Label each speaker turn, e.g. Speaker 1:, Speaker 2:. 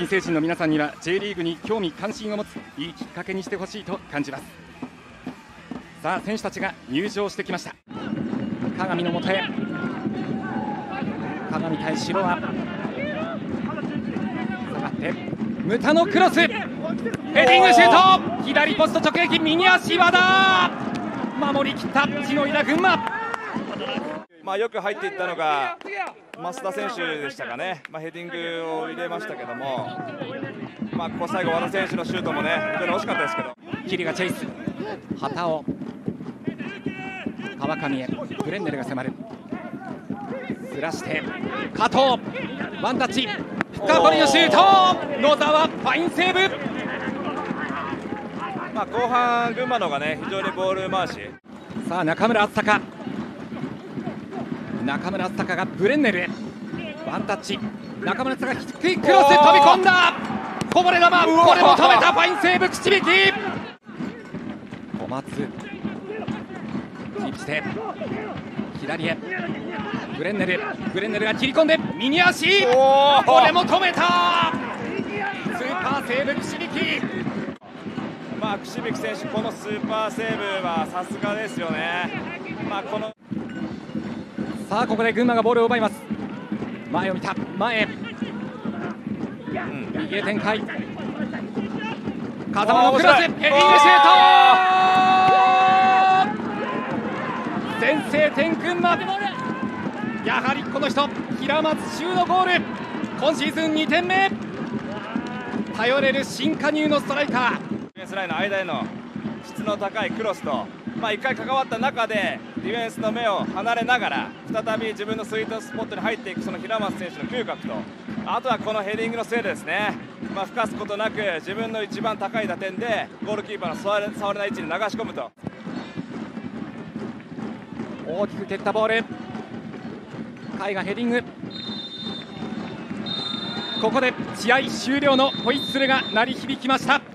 Speaker 1: 新成人の皆さんには J リーグに興味関心を持ついいきっかけにしてほしいと感じます。さあ選手たちが入場してきました。鏡のもとへ。鏡対白は下がってムタのクロス。ヘディングシュート。左ポスト直撃右足和田守りきった血の井田群馬。
Speaker 2: まあ、よく入っていったのが増田選手でしたかね、まあ、ヘディングを入れましたけども、まあ、ここ最後、和田選手のシュートもね、本当に惜しかったですけど。
Speaker 1: キリがチェイス、旗を川上へ、ブレンネルが迫る、ずらして、加藤、ワンタッチ、深堀のシュート、野沢、ファインセーブ。
Speaker 2: まあ、後半、群馬の方がね、非常にボール回し。
Speaker 1: さあ、中村敦隆。中村敦隆がブレンネルへ。ワンタッチ。中村敦隆低いクロス飛び込んだ。こぼれ球。これも止めた。ファインセーブ口引き。小松。キープして。左へ。ブレンネル。ブレンネルが切り込んで。右足。これも止めた。スーパーセーブ口引き。
Speaker 2: まあ、串引選手、このスーパーセーブはさすがですよね。まあ、この
Speaker 1: さあここで群馬がボールを奪います。前を見た。前、うん、右へ展開。風間のクロス。ヘディングシュート先制点群馬。やはりこの人平松修のゴール。今シーズン2点目。頼れる新加入のストライカー。
Speaker 2: フェンスラインの間への質の高いクロスとまあ、1回関わった中でディフェンスの目を離れながら再び自分のスイートスポットに入っていくその平松選手の嗅覚とあとはこのヘディングの精度ですね、まあ、ふかすことなく自分の一番高い打点でゴールキーパーの触れ触れない位置に流し込むと。
Speaker 1: 大きく蹴ったボール。甲斐がヘディング。ここで試合終了のホイッスルが鳴り響きました。